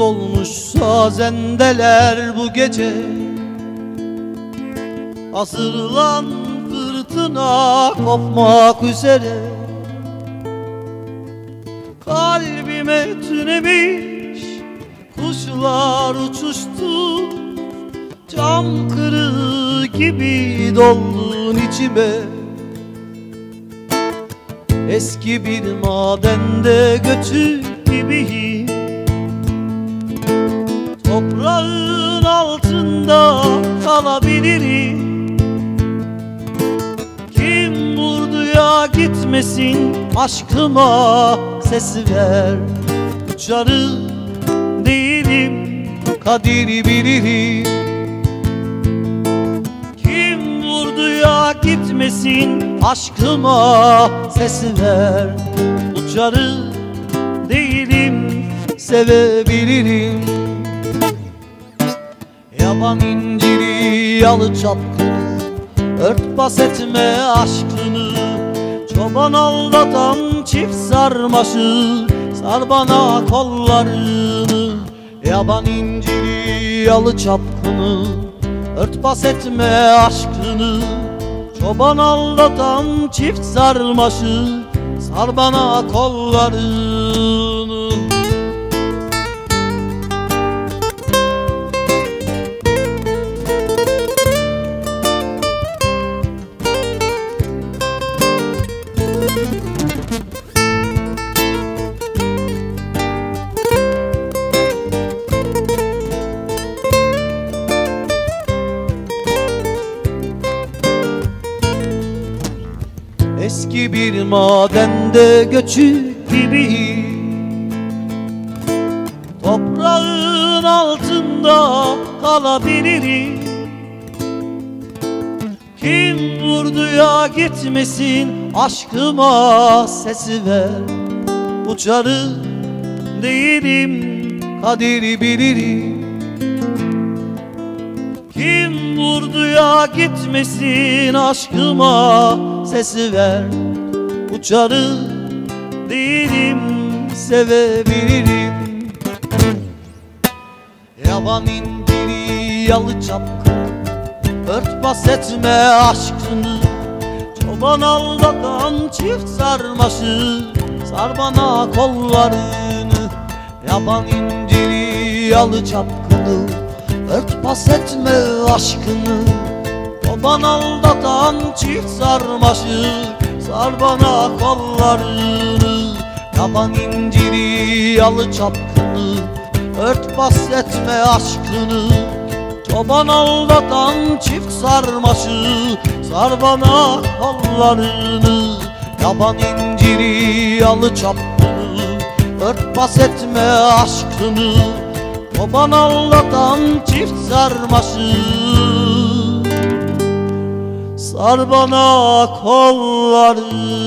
olmuş sazendeler bu gece. Hazırlan fırtına kopmak üzere. Kalbime tünemiş kuşlar uçuştu. Cam kırığı gibi doldun içime. Eski bir madende göçü gibiyim kalabilirim. Kim vurduya gitmesin aşkıma sesi ver. Uçarı değilim kadiri bilirim. Kim vurduya gitmesin aşkıma sesi ver. Uçarı değilim sevebilirim. Yaban inciri yalı çapkını Örtbas etme aşkını. Çoban aldatan çift sarmaşı Sar bana kollarını. Yaban inciri yalı çapkını Örtbas etme aşkını. Çoban aldatan çift sarmaşı Sar bana kollarını Eski bir madende göçü gibi. Toprağın altında kalabilirim Kim vurduya gitmesin aşkıma sesi ver. Uçarı değilim kaderi bilirim. Kim vurduya gitmesin aşkıma sesi ver. Uçarı değilim sevebilirim. Yaban indiri yalı çapkın Örtbas etme aşkını. Çoban aldatan çift sarmaşı. Sar bana kollarını. Yaban indiri yalı çapkını. Örtbas etme aşkını. Çoban aldatan çift sarmaşı. Sar bana kollarını. Yaban inciri yalı çapkını. Örtbas etme aşkını Çoban aldatan çift sarmaşı Sar bana kollarını Yaban inciri yalı çapkını Örtbas etme aşkını. Çoban aldatan çift sarmaşı Sar bana kollarını